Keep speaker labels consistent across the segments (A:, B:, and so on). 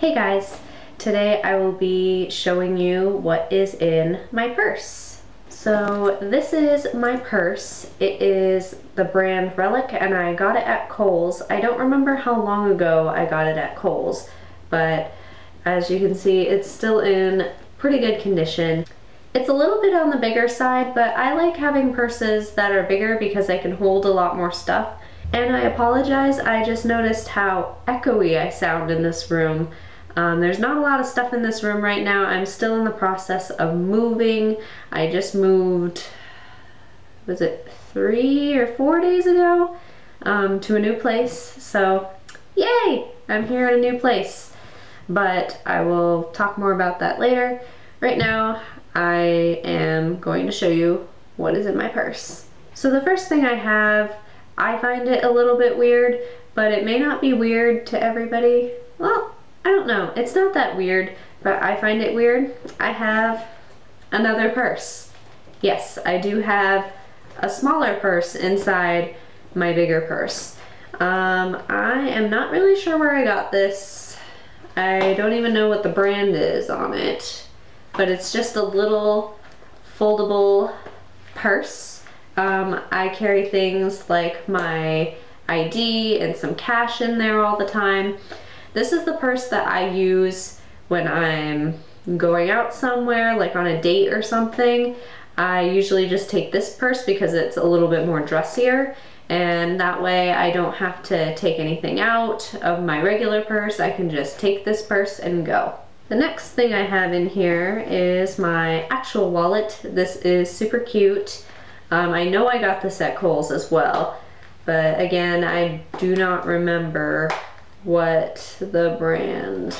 A: Hey guys, today I will be showing you what is in my purse. So this is my purse. It is the brand Relic and I got it at Kohl's. I don't remember how long ago I got it at Kohl's, but as you can see it's still in pretty good condition. It's a little bit on the bigger side, but I like having purses that are bigger because I can hold a lot more stuff. And I apologize, I just noticed how echoey I sound in this room. Um, there's not a lot of stuff in this room right now. I'm still in the process of moving. I just moved, was it three or four days ago um, to a new place. So yay, I'm here in a new place. But I will talk more about that later. Right now, I am going to show you what is in my purse. So the first thing I have, I find it a little bit weird, but it may not be weird to everybody. Well, I don't know. It's not that weird, but I find it weird. I have another purse. Yes, I do have a smaller purse inside my bigger purse. Um, I am not really sure where I got this. I don't even know what the brand is on it, but it's just a little foldable purse. Um, I carry things like my ID and some cash in there all the time. This is the purse that I use when I'm going out somewhere, like on a date or something. I usually just take this purse because it's a little bit more dressier and that way I don't have to take anything out of my regular purse. I can just take this purse and go. The next thing I have in here is my actual wallet. This is super cute. Um, I know I got this at Kohl's as well, but again, I do not remember what the brand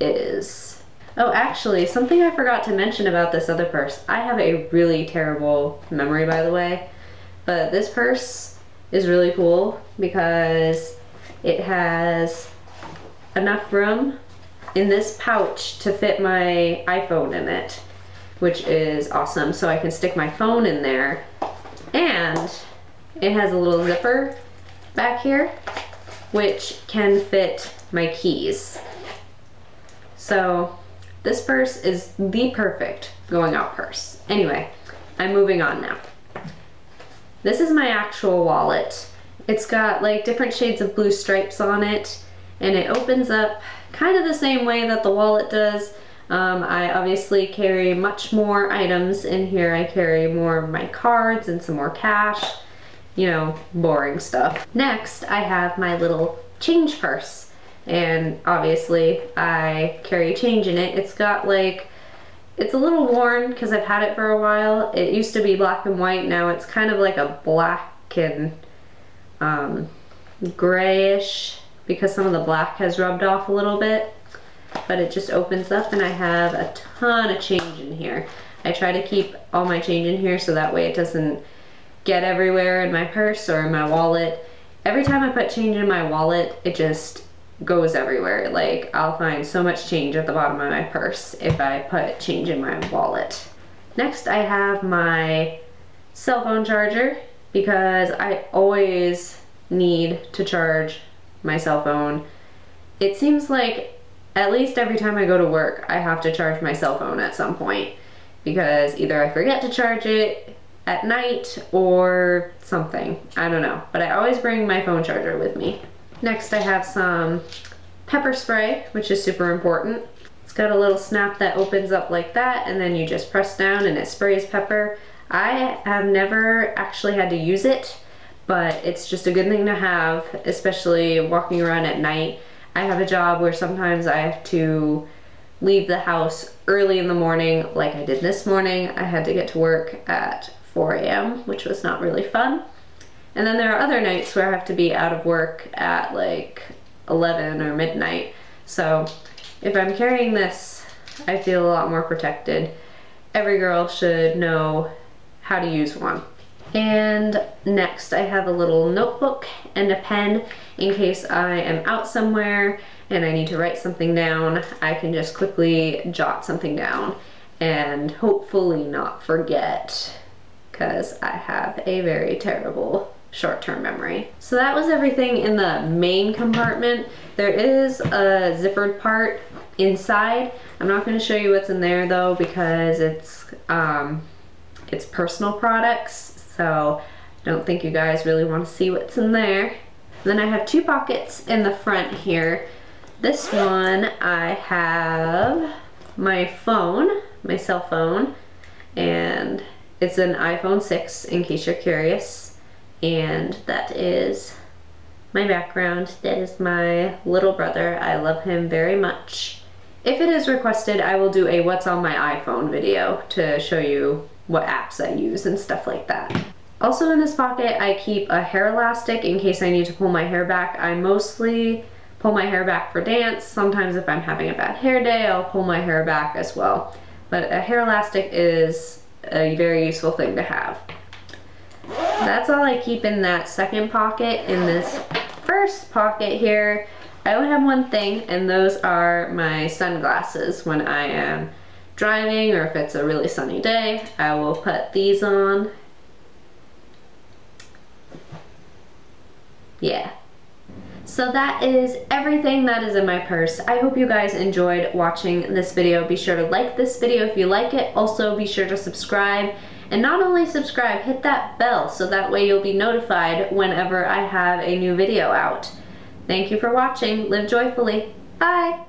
A: is. Oh, actually, something I forgot to mention about this other purse. I have a really terrible memory, by the way, but this purse is really cool because it has enough room in this pouch to fit my iPhone in it, which is awesome. So I can stick my phone in there and it has a little zipper back here which can fit my keys. So this purse is the perfect going out purse. Anyway, I'm moving on now. This is my actual wallet. It's got like different shades of blue stripes on it and it opens up kind of the same way that the wallet does. Um, I obviously carry much more items in here. I carry more of my cards and some more cash you know, boring stuff. Next, I have my little change purse. And obviously I carry change in it. It's got like, it's a little worn because I've had it for a while. It used to be black and white. Now it's kind of like a black and um, grayish because some of the black has rubbed off a little bit. But it just opens up and I have a ton of change in here. I try to keep all my change in here so that way it doesn't get everywhere in my purse or in my wallet. Every time I put change in my wallet, it just goes everywhere. Like I'll find so much change at the bottom of my purse if I put change in my wallet. Next I have my cell phone charger because I always need to charge my cell phone. It seems like at least every time I go to work I have to charge my cell phone at some point because either I forget to charge it at night or something. I don't know. But I always bring my phone charger with me. Next I have some pepper spray, which is super important. It's got a little snap that opens up like that and then you just press down and it sprays pepper. I have never actually had to use it, but it's just a good thing to have, especially walking around at night. I have a job where sometimes I have to leave the house early in the morning like I did this morning. I had to get to work at 4 a.m., which was not really fun. And then there are other nights where I have to be out of work at like 11 or midnight. So if I'm carrying this, I feel a lot more protected. Every girl should know how to use one. And next I have a little notebook and a pen in case I am out somewhere and I need to write something down. I can just quickly jot something down and hopefully not forget because I have a very terrible short-term memory. So that was everything in the main compartment. There is a zippered part inside. I'm not going to show you what's in there though because it's um, it's personal products so I don't think you guys really want to see what's in there. Then I have two pockets in the front here. This one I have my phone, my cell phone, and it's an iPhone 6 in case you're curious. And that is my background. That is my little brother. I love him very much. If it is requested, I will do a what's on my iPhone video to show you what apps I use and stuff like that. Also in this pocket, I keep a hair elastic in case I need to pull my hair back. I mostly pull my hair back for dance. Sometimes if I'm having a bad hair day, I'll pull my hair back as well. But a hair elastic is a very useful thing to have. That's all I keep in that second pocket. In this first pocket here, I only have one thing and those are my sunglasses when I am driving or if it's a really sunny day. I will put these on yeah. So that is everything that is in my purse. I hope you guys enjoyed watching this video. Be sure to like this video if you like it. Also be sure to subscribe. And not only subscribe, hit that bell so that way you'll be notified whenever I have a new video out. Thank you for watching. Live joyfully. Bye.